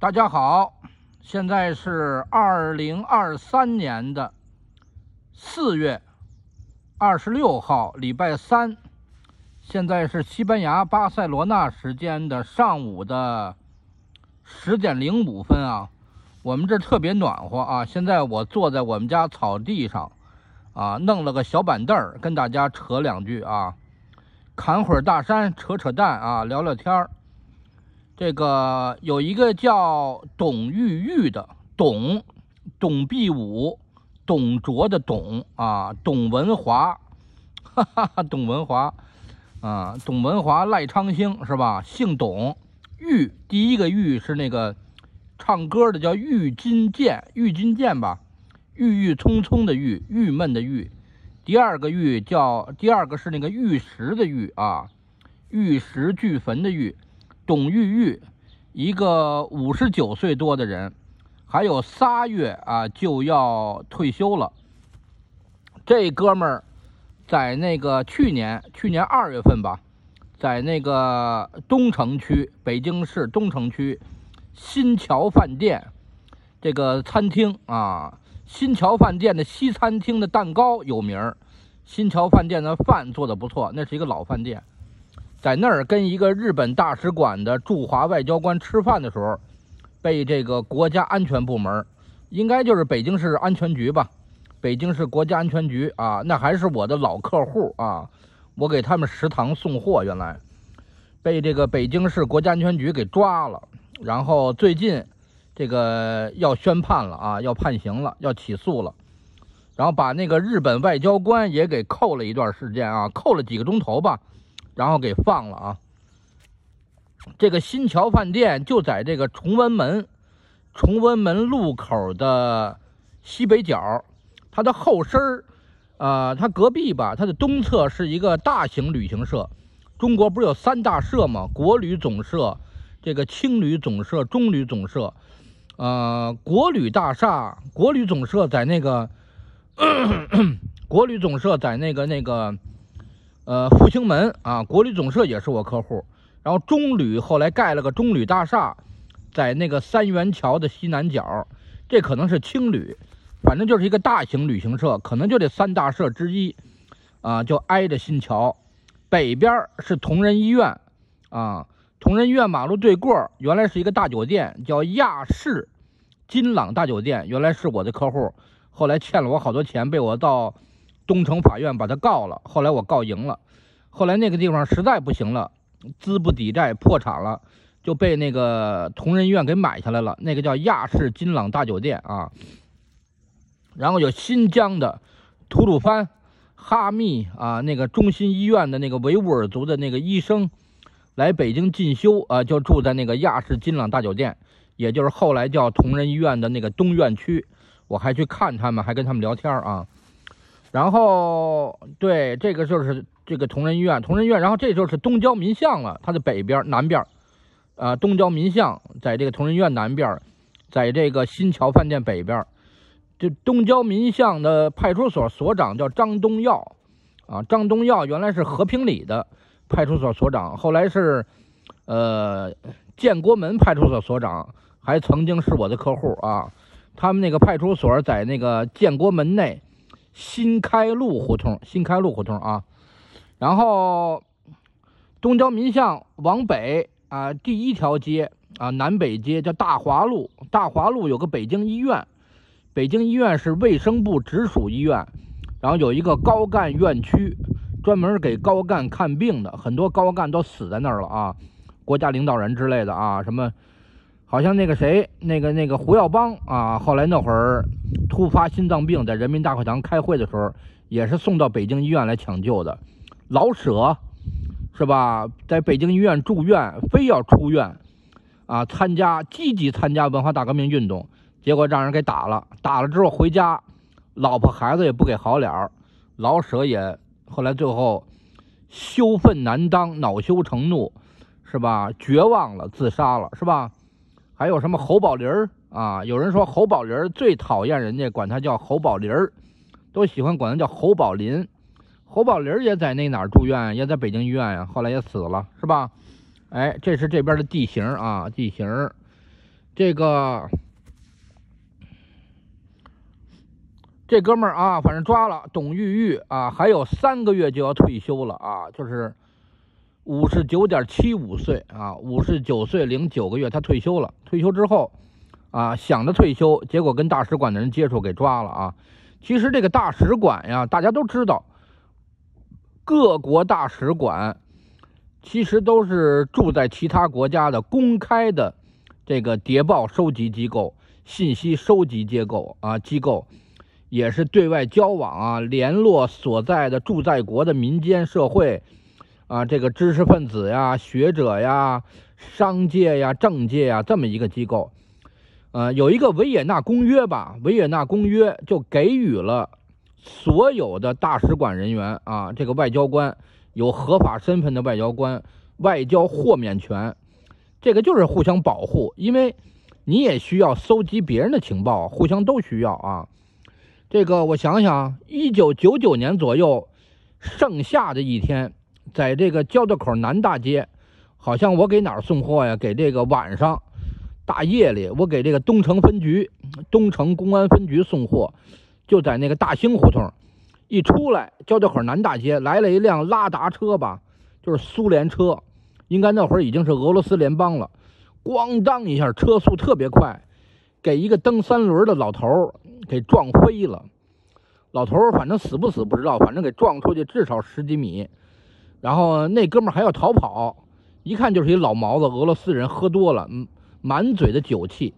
大家好，现在是二零二三年的四月二十六号，礼拜三。现在是西班牙巴塞罗那时间的上午的十点零五分啊。我们这特别暖和啊。现在我坐在我们家草地上啊，弄了个小板凳儿，跟大家扯两句啊，侃会儿大山，扯扯淡啊，聊聊天儿。这个有一个叫董玉玉的董，董必武，董卓的董啊，董文华，哈哈哈，董文华啊，董文华，赖昌星是吧？姓董，玉第一个玉是那个唱歌的叫郁金剑，郁金剑吧，郁郁葱葱的郁，郁闷的郁。第二个玉叫第二个是那个玉石的玉啊，玉石俱焚的玉。董玉玉，一个五十九岁多的人，还有仨月啊就要退休了。这哥们儿在那个去年，去年二月份吧，在那个东城区，北京市东城区新桥饭店这个餐厅啊，新桥饭店的西餐厅的蛋糕有名儿，新桥饭店的饭做的不错，那是一个老饭店。在那儿跟一个日本大使馆的驻华外交官吃饭的时候，被这个国家安全部门，应该就是北京市安全局吧，北京市国家安全局啊，那还是我的老客户啊，我给他们食堂送货，原来被这个北京市国家安全局给抓了，然后最近这个要宣判了啊，要判刑了，要起诉了，然后把那个日本外交官也给扣了一段时间啊，扣了几个钟头吧。然后给放了啊！这个新桥饭店就在这个崇文门，崇文门路口的西北角，它的后身儿，啊，它隔壁吧，它的东侧是一个大型旅行社。中国不是有三大社吗？国旅总社、这个青旅总社、中旅总社。呃，国旅大厦，国旅总社在那个，国旅总社在那个那个。呃，复兴门啊，国旅总社也是我客户。然后中旅后来盖了个中旅大厦，在那个三元桥的西南角，这可能是青旅，反正就是一个大型旅行社，可能就这三大社之一啊，就挨着新桥。北边是同仁医院啊，同仁医院马路对过，原来是一个大酒店，叫亚视金朗大酒店，原来是我的客户，后来欠了我好多钱，被我到。东城法院把他告了，后来我告赢了，后来那个地方实在不行了，资不抵债破产了，就被那个同仁医院给买下来了。那个叫亚视金朗大酒店啊，然后有新疆的吐鲁番哈密啊，那个中心医院的那个维吾尔族的那个医生来北京进修啊，就住在那个亚视金朗大酒店，也就是后来叫同仁医院的那个东院区，我还去看他们，还跟他们聊天啊。然后，对，这个就是这个同仁医院，同仁医院。然后这就是东郊民巷了，它的北边、南边，啊，东郊民巷在这个同仁医院南边，在这个新桥饭店北边。这东郊民巷的派出所所长叫张东耀，啊，张东耀原来是和平里的派出所所长，后来是，呃，建国门派出所所长，还曾经是我的客户啊。他们那个派出所在那个建国门内。新开路胡同，新开路胡同啊，然后东郊民巷往北啊，第一条街啊，南北街叫大华路，大华路有个北京医院，北京医院是卫生部直属医院，然后有一个高干院区，专门给高干看病的，很多高干都死在那儿了啊，国家领导人之类的啊，什么。好像那个谁，那个那个胡耀邦啊，后来那会儿突发心脏病，在人民大会堂开会的时候，也是送到北京医院来抢救的。老舍是吧，在北京医院住院，非要出院啊，参加积极参加文化大革命运动，结果让人给打了。打了之后回家，老婆孩子也不给好脸儿老舍也后来最后羞愤难当，恼羞成怒，是吧？绝望了，自杀了，是吧？还有什么侯宝林儿啊？有人说侯宝林儿最讨厌人家管他叫侯宝林儿，都喜欢管他叫侯宝林。侯宝林儿也在那哪儿住院，也在北京医院呀，后来也死了，是吧？哎，这是这边的地形啊，地形。这个这哥们儿啊，反正抓了董玉玉啊，还有三个月就要退休了啊，就是五十九点七五岁啊，五十九岁零九个月他退休了。退休之后啊，想着退休，结果跟大使馆的人接触给抓了啊。其实这个大使馆呀，大家都知道，各国大使馆其实都是住在其他国家的公开的这个谍报收集机构、信息收集机构啊机构。也是对外交往啊，联络所在的驻在国的民间社会，啊，这个知识分子呀、学者呀、商界呀、政界呀，这么一个机构。呃，有一个维也纳公约吧，维也纳公约就给予了所有的大使馆人员啊，这个外交官有合法身份的外交官外交豁免权。这个就是互相保护，因为你也需要搜集别人的情报，互相都需要啊。这个我想想，一九九九年左右，盛夏的一天，在这个交道口南大街，好像我给哪儿送货呀？给这个晚上大夜里，我给这个东城分局、东城公安分局送货，就在那个大兴胡同，一出来交道口南大街来了一辆拉达车吧，就是苏联车，应该那会儿已经是俄罗斯联邦了，咣当一下，车速特别快。给一个蹬三轮的老头给撞飞了，老头反正死不死不知道，反正给撞出去至少十几米。然后那哥们还要逃跑，一看就是一老毛子，俄罗斯人喝多了，满嘴的酒气，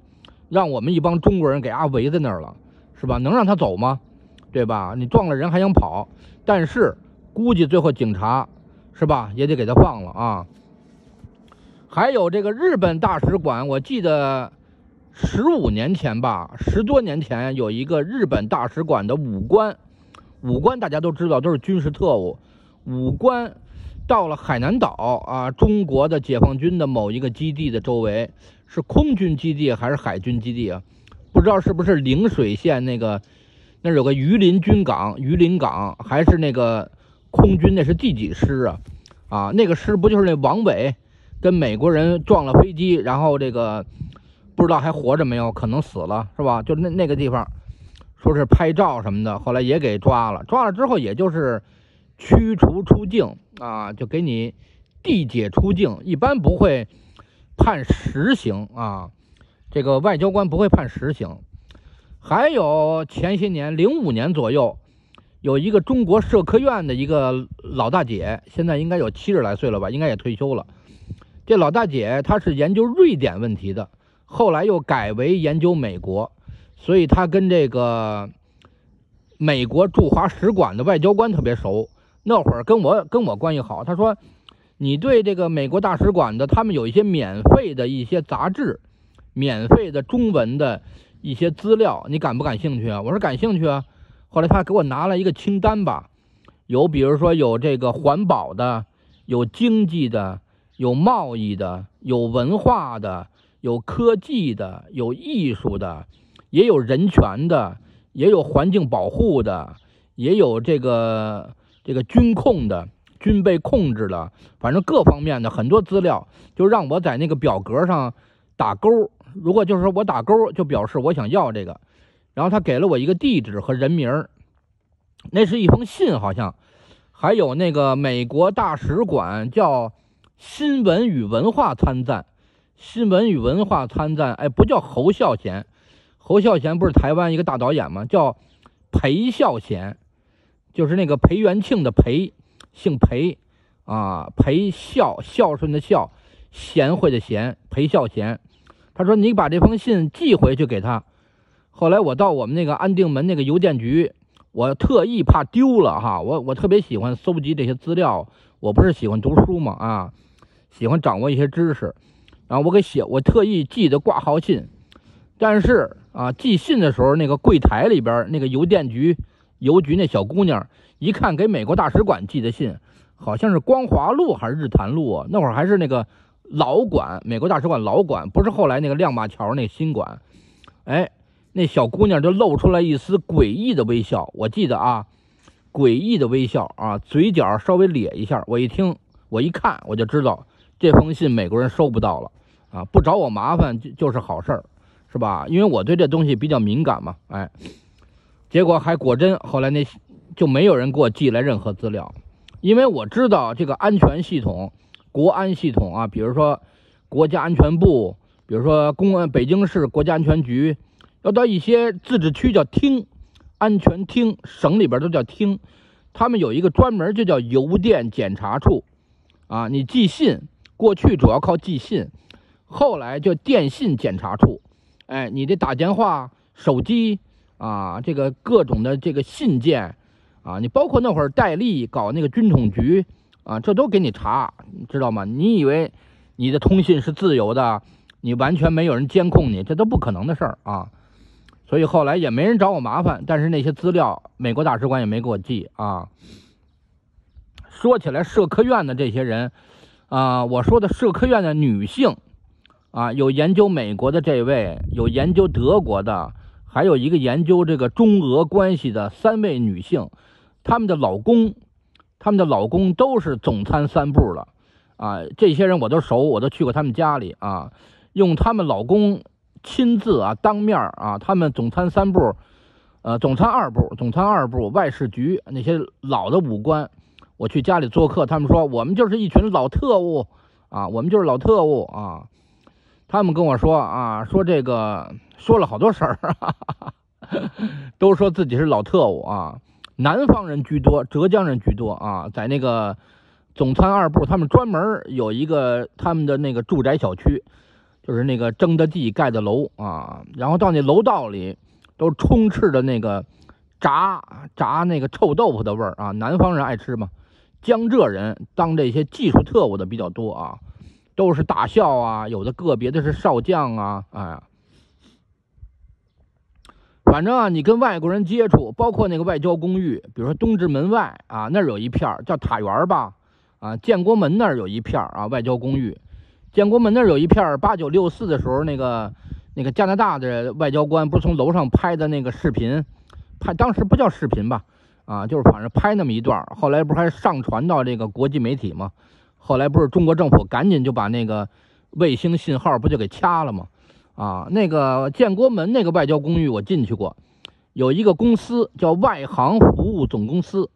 让我们一帮中国人给啊围在那儿了，是吧？能让他走吗？对吧？你撞了人还想跑？但是估计最后警察是吧也得给他放了啊。还有这个日本大使馆，我记得。十五年前吧，十多年前有一个日本大使馆的武官，武官大家都知道都是军事特务，武官到了海南岛啊，中国的解放军的某一个基地的周围，是空军基地还是海军基地啊？不知道是不是陵水县那个，那有个榆林军港，榆林港还是那个空军？那是第几师啊？啊，那个师不就是那王伟跟美国人撞了飞机，然后这个。不知道还活着没有？可能死了，是吧？就那那个地方，说是拍照什么的，后来也给抓了。抓了之后，也就是驱除出境啊，就给你递解出境，一般不会判实刑啊。这个外交官不会判实刑。还有前些年，零五年左右，有一个中国社科院的一个老大姐，现在应该有七十来岁了吧，应该也退休了。这老大姐她是研究瑞典问题的。后来又改为研究美国，所以她跟这个美国驻华使馆的外交官特别熟。那会儿跟我跟我关系好，他说：“你对这个美国大使馆的，他们有一些免费的一些杂志，免费的中文的一些资料，你感不感兴趣啊？”我说：“感兴趣啊。”后来他给我拿了一个清单吧，有比如说有这个环保的，有经济的，有贸易的，有文化的。有科技的，有艺术的，也有人权的，也有环境保护的，也有这个这个军控的，军备控制的，反正各方面的很多资料，就让我在那个表格上打勾。如果就是说我打勾，就表示我想要这个。然后他给了我一个地址和人名那是一封信，好像还有那个美国大使馆叫新闻与文化参赞。新闻与文化参赞，哎，不叫侯孝贤，侯孝贤不是台湾一个大导演吗？叫裴孝贤，就是那个裴元庆的裴，姓裴，啊，裴孝孝顺的孝，贤惠的贤，裴孝贤。他说你把这封信寄回去给他。后来我到我们那个安定门那个邮电局，我特意怕丢了哈，我我特别喜欢搜集这些资料，我不是喜欢读书吗？啊，喜欢掌握一些知识。然后我给写，我特意寄的挂号信，但是啊，寄信的时候那个柜台里边那个邮电局邮局那小姑娘一看给美国大使馆寄的信，好像是光华路还是日坛路啊？那会儿还是那个老馆，美国大使馆老馆，不是后来那个亮马桥那新馆。哎，那小姑娘就露出来一丝诡异的微笑，我记得啊，诡异的微笑啊，嘴角稍微咧一下。我一听，我一看，我就知道这封信美国人收不到了。啊，不找我麻烦就就是好事儿。是吧？因为我对这东西比较敏感嘛，哎，结果还果真，后来那就没有人给我寄来任何资料，因为我知道这个安全系统、国安系统啊，比如说国家安全部，比如说公安北京市国家安全局，要到一些自治区叫厅，安全厅，省里边都叫厅，他们有一个专门就叫邮电检查处，啊，你寄信，过去主要靠寄信，后来就电信检查处。哎，你这打电话、手机啊，这个各种的这个信件啊，你包括那会儿戴笠搞那个军统局啊，这都给你查，你知道吗？你以为你的通信是自由的，你完全没有人监控你，这都不可能的事儿啊。所以后来也没人找我麻烦，但是那些资料，美国大使馆也没给我寄啊。说起来，社科院的这些人啊，我说的社科院的女性。啊，有研究美国的这位，有研究德国的，还有一个研究这个中俄关系的三位女性，她们的老公，她们的老公都是总参三部了，啊，这些人我都熟，我都去过他们家里啊，用他们老公亲自啊当面啊，他们总参三部，呃，总参二部，总参二部外事局那些老的武官，我去家里做客，他们说我们就是一群老特务啊，我们就是老特务啊。他们跟我说啊，说这个说了好多事儿，都说自己是老特务啊，南方人居多，浙江人居多啊，在那个总参二部，他们专门有一个他们的那个住宅小区，就是那个征的地盖的楼啊，然后到那楼道里都充斥着那个炸炸那个臭豆腐的味儿啊，南方人爱吃嘛，江浙人当这些技术特务的比较多啊。都是大校啊，有的个别的是少将啊，哎，反正啊，你跟外国人接触，包括那个外交公寓，比如说东直门外啊，那儿有一片叫塔园吧，啊，建国门那儿有一片啊，外交公寓，建国门那儿有一片八九六四的时候，那个那个加拿大的外交官不是从楼上拍的那个视频，拍当时不叫视频吧，啊，就是反正拍那么一段，后来不是还上传到这个国际媒体吗？后来不是中国政府赶紧就把那个卫星信号不就给掐了吗？啊，那个建国门那个外交公寓我进去过，有一个公司叫外航服务总公司，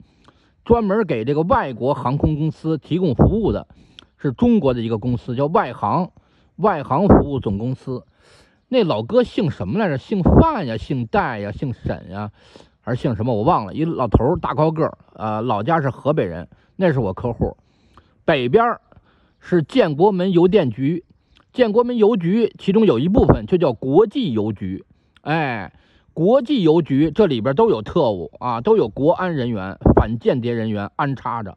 专门给这个外国航空公司提供服务的，是中国的一个公司，叫外航外航服务总公司。那老哥姓什么来着？姓范呀，姓戴呀，姓沈呀，还是姓什么？我忘了。一老头，大高个儿，呃，老家是河北人，那是我客户。北边是建国门邮电局，建国门邮局其中有一部分就叫国际邮局，哎，国际邮局这里边都有特务啊，都有国安人员、反间谍人员安插着。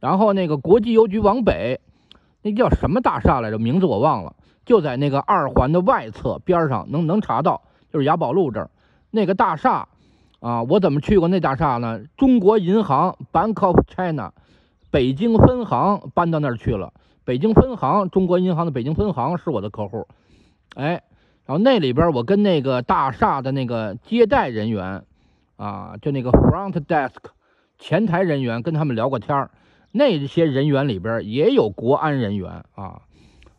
然后那个国际邮局往北，那叫什么大厦来着？名字我忘了，就在那个二环的外侧边上，能能查到，就是雅宝路这儿那个大厦啊。我怎么去过那大厦呢？中国银行 Bank of China。北京分行搬到那儿去了。北京分行，中国银行的北京分行是我的客户。哎，然后那里边我跟那个大厦的那个接待人员啊，就那个 front desk 前台人员，跟他们聊过天儿。那些人员里边也有国安人员啊。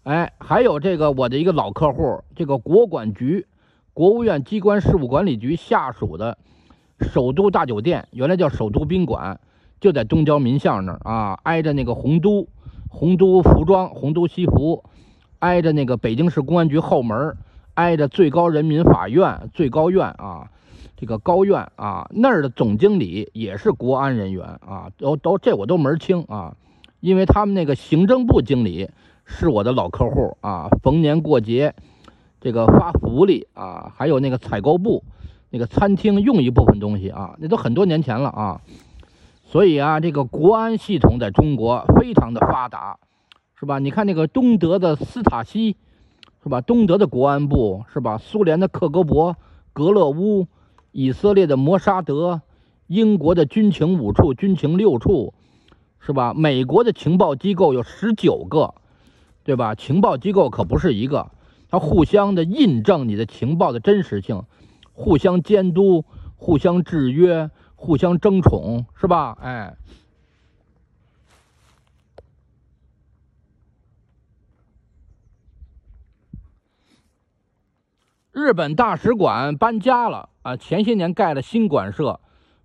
哎，还有这个我的一个老客户，这个国管局，国务院机关事务管理局下属的首都大酒店，原来叫首都宾馆。就在东交民巷那儿啊，挨着那个洪都，洪都服装、洪都西服，挨着那个北京市公安局后门，挨着最高人民法院、最高院啊，这个高院啊，那儿的总经理也是国安人员啊，都都这我都门清啊，因为他们那个行政部经理是我的老客户啊，逢年过节这个发福利啊，还有那个采购部那个餐厅用一部分东西啊，那都很多年前了啊。所以啊，这个国安系统在中国非常的发达，是吧？你看那个东德的斯塔西，是吧？东德的国安部，是吧？苏联的克格勃、格勒乌，以色列的摩沙德，英国的军情五处、军情六处，是吧？美国的情报机构有十九个，对吧？情报机构可不是一个，它互相的印证你的情报的真实性，互相监督，互相制约。互相争宠是吧？哎，日本大使馆搬家了啊，前些年盖了新馆舍，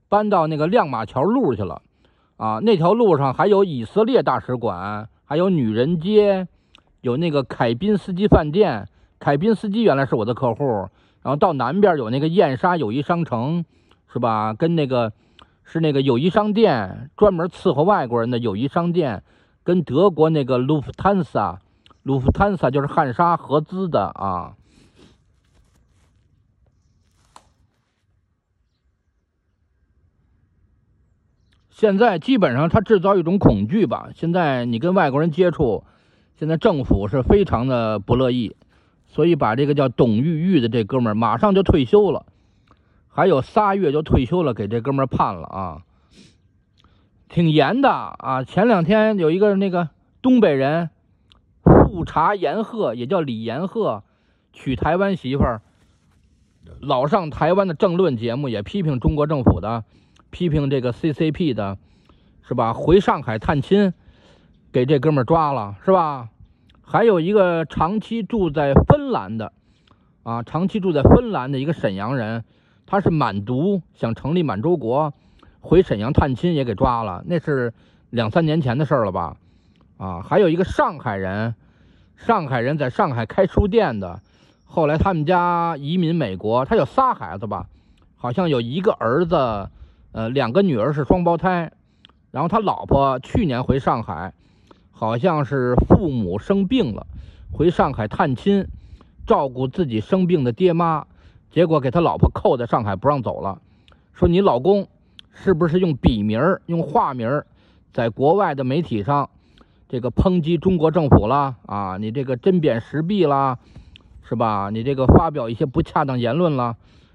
搬到那个亮马桥路去了啊。那条路上还有以色列大使馆，还有女人街，有那个凯宾斯基饭店。凯宾斯基原来是我的客户，然后到南边有那个燕莎友谊商城，是吧？跟那个是那个友谊商店，专门伺候外国人的友谊商店，跟德国那个卢夫坦萨，卢夫坦萨就是汉莎合资的啊。现在基本上他制造一种恐惧吧。现在你跟外国人接触，现在政府是非常的不乐意，所以把这个叫董玉玉的这哥们儿马上就退休了，还有仨月就退休了，给这哥们儿判了啊，挺严的啊。前两天有一个那个东北人富察延鹤，也叫李延鹤，娶台湾媳妇儿，老上台湾的政论节目，也批评中国政府的。批评这个 CCP 的，是吧？回上海探亲，给这哥们儿抓了，是吧？还有一个长期住在芬兰的，啊，长期住在芬兰的一个沈阳人，他是满族，想成立满洲国，回沈阳探亲也给抓了，那是两三年前的事了吧？啊，还有一个上海人，上海人在上海开书店的，后来他们家移民美国，他有仨孩子吧？好像有一个儿子。呃，两个女儿是双胞胎，然后他老婆去年回上海，好像是父母生病了，回上海探亲，照顾自己生病的爹妈，结果给他老婆扣在上海不让走了，说你老公是不是用笔名儿、用化名儿，在国外的媒体上这个抨击中国政府啦？啊，你这个针砭时弊啦，是吧？你这个发表一些不恰当言论啦，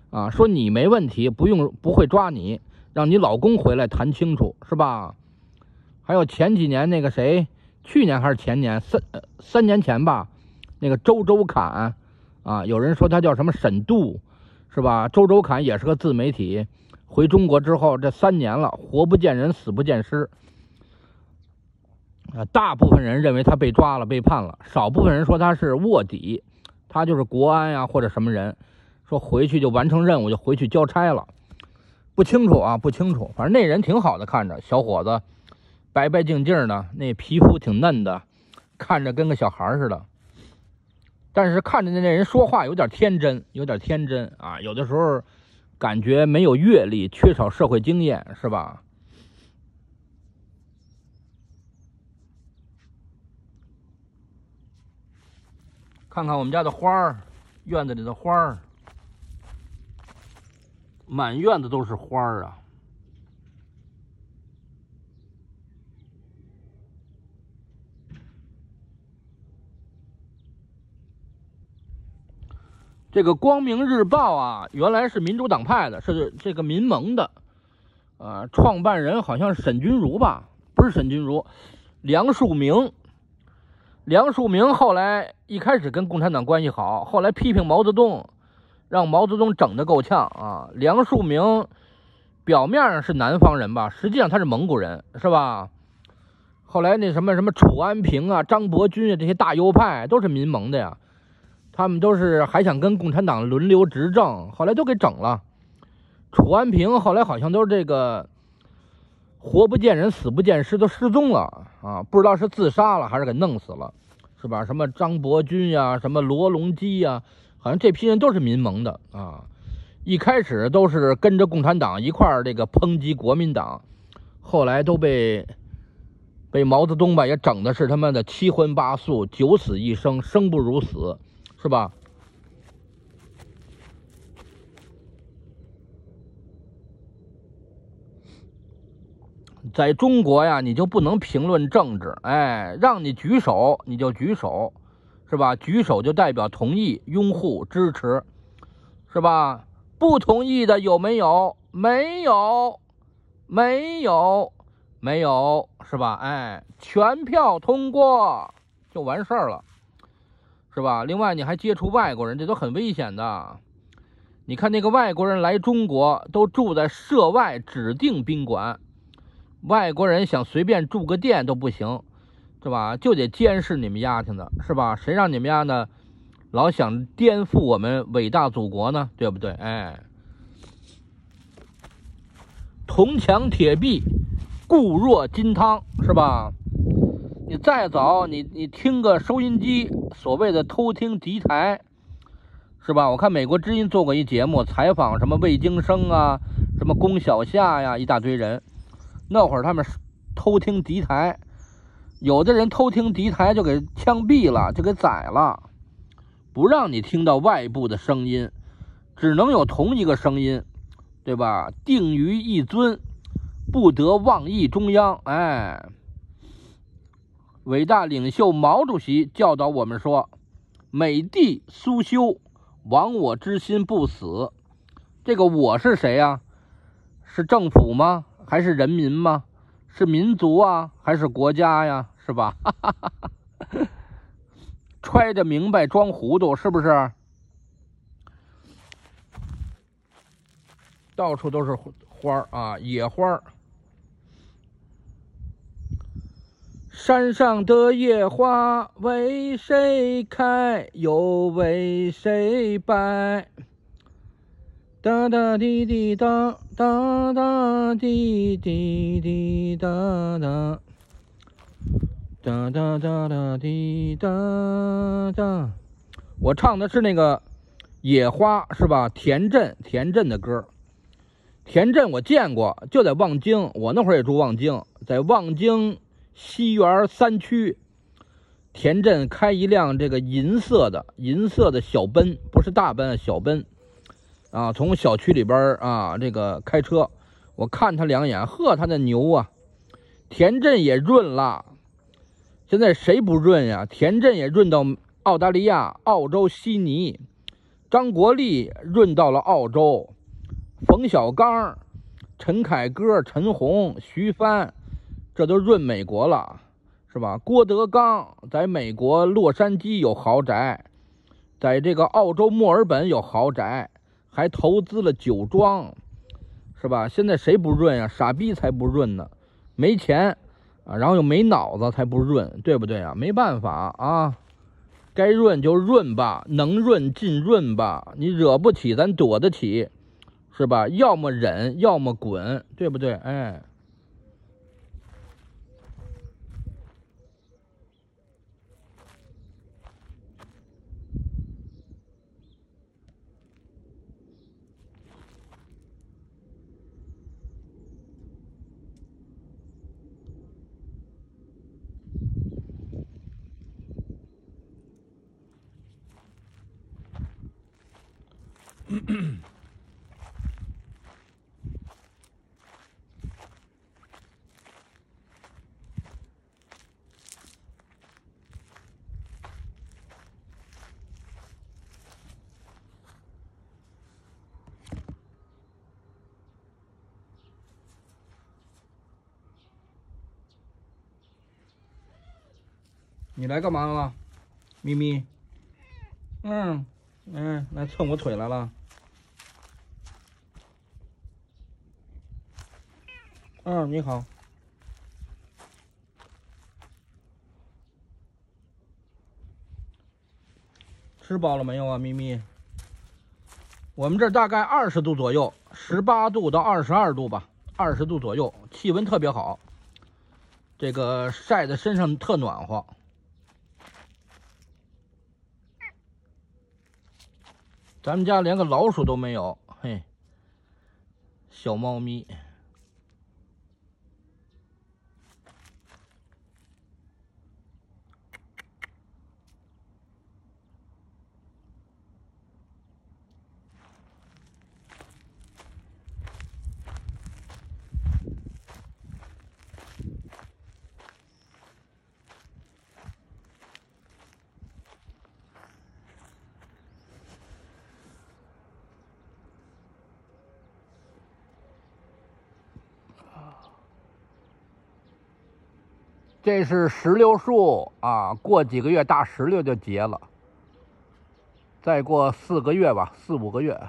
啊，说你没问题，不用不会抓你。让你老公回来谈清楚，是吧？还有前几年那个谁，去年还是前年，三三年前吧，那个周周侃，啊，有人说他叫什么沈度，是吧？周周侃也是个自媒体，回中国之后这三年了，活不见人，死不见尸。啊，大部分人认为他被抓了，被判了，少部分人说他是卧底，他就是国安呀或者什么人，说回去就完成任务，就回去交差了。不清楚啊，不清楚。反正那人挺好的，看着小伙子，白白净净的，那皮肤挺嫩的，看着跟个小孩似的。但是看着那那人说话有点天真，有点天真啊。有的时候感觉没有阅历，缺少社会经验，是吧？看看我们家的花儿，院子里的花儿。满院子都是花儿啊！这个《光明日报》啊，原来是民主党派的，是这个民盟的，呃，创办人好像是沈钧儒吧？不是沈钧儒，梁漱溟。梁漱溟后来一开始跟共产党关系好，后来批评毛泽东。让毛泽东整的够呛啊！梁漱溟表面上是南方人吧，实际上他是蒙古人，是吧？后来那什么什么楚安平啊、张伯钧啊这些大右派都是民盟的呀，他们都是还想跟共产党轮流执政，后来都给整了。楚安平后来好像都是这个活不见人、死不见尸，都失踪了啊！不知道是自杀了还是给弄死了，是吧？什么张伯钧呀，什么罗隆基呀。好像这批人都是民盟的啊，一开始都是跟着共产党一块儿这个抨击国民党，后来都被被毛泽东吧也整的是他妈的七荤八素、九死一生、生不如死，是吧？在中国呀，你就不能评论政治，哎，让你举手你就举手。是吧？举手就代表同意、拥护、支持，是吧？不同意的有没有？没有，没有，没有，是吧？哎，全票通过就完事儿了，是吧？另外，你还接触外国人，这都很危险的。你看那个外国人来中国，都住在涉外指定宾馆，外国人想随便住个店都不行。是吧？就得监视你们丫挺的，是吧？谁让你们家呢老想颠覆我们伟大祖国呢？对不对？哎，铜墙铁壁，固若金汤，是吧？你再早，你你听个收音机，所谓的偷听敌台，是吧？我看美国之音做过一节目，采访什么魏京生啊，什么龚小夏呀，一大堆人。那会儿他们偷听敌台，有的人偷听敌台就给枪毙了，就给宰了。不让你听到外部的声音，只能有同一个声音，对吧？定于一尊，不得妄议中央。哎，伟大领袖毛主席教导我们说：“美帝苏修，亡我之心不死。”这个我是谁呀？是政府吗？还是人民吗？是民族啊？还是国家呀？是吧？揣着明白装糊涂，是不是？到处都是花啊，野花山上的野花为谁开，又为谁败？哒哒滴滴哒，哒哒滴滴滴哒哒。哒哒哒哒滴哒哒，我唱的是那个野花是吧？田震，田震的歌。田震我见过，就在望京，我那会儿也住望京，在望京西园三区，田震开一辆这个银色的银色的小奔，不是大奔，小奔啊，从小区里边啊这个开车，我看他两眼，呵，他那牛啊，田震也润了。现在谁不润呀？田震也润到澳大利亚、澳洲悉尼，张国立润到了澳洲，冯小刚、陈凯歌、陈红、徐帆，这都润美国了，是吧？郭德纲在美国洛杉矶有豪宅，在这个澳洲墨尔本有豪宅，还投资了酒庄，是吧？现在谁不润呀？傻逼才不润呢，没钱。啊，然后又没脑子，才不润，对不对啊？没办法啊，该润就润吧，能润尽润吧。你惹不起，咱躲得起，是吧？要么忍，要么滚，对不对？哎。你来干嘛了，咪咪？嗯嗯，来蹭我腿来了。你好。吃饱了没有啊，咪咪？我们这大概二十度左右，十八度到二十二度吧，二十度左右，气温特别好，这个晒在身上特暖和。咱们家连个老鼠都没有，嘿，小猫咪。这是石榴树啊，过几个月大石榴就结了。再过四个月吧，四五个月。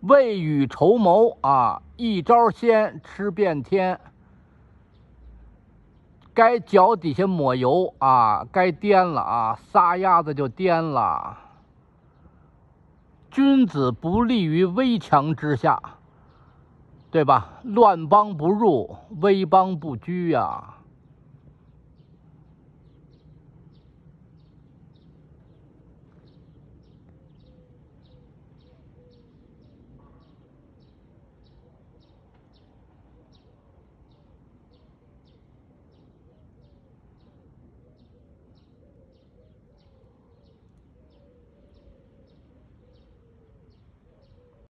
未雨绸缪啊，一招鲜吃遍天。该脚底下抹油啊，该颠了啊，撒丫子就颠了。君子不立于危墙之下，对吧？乱邦不入，危邦不居呀。